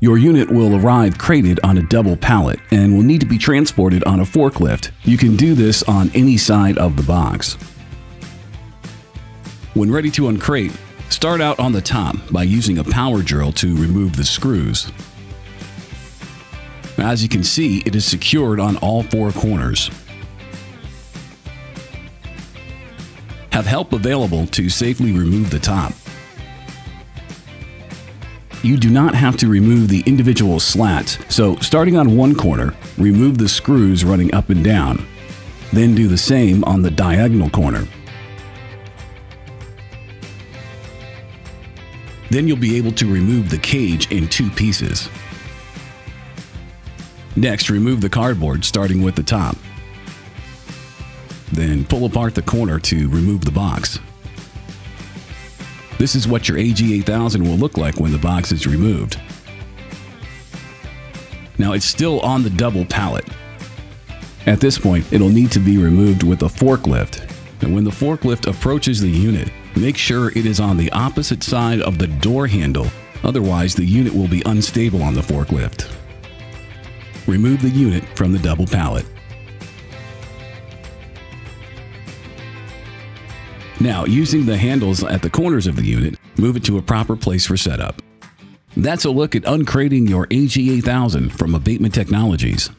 Your unit will arrive crated on a double pallet and will need to be transported on a forklift. You can do this on any side of the box. When ready to uncrate, start out on the top by using a power drill to remove the screws. As you can see, it is secured on all four corners. Have help available to safely remove the top. You do not have to remove the individual slats, so starting on one corner, remove the screws running up and down. Then do the same on the diagonal corner. Then you'll be able to remove the cage in two pieces. Next, remove the cardboard starting with the top. Then pull apart the corner to remove the box. This is what your AG8000 will look like when the box is removed. Now it's still on the double pallet. At this point, it'll need to be removed with a forklift. And when the forklift approaches the unit, make sure it is on the opposite side of the door handle, otherwise the unit will be unstable on the forklift. Remove the unit from the double pallet. Now, using the handles at the corners of the unit, move it to a proper place for setup. That's a look at uncrating your AG8000 from Abatement Technologies.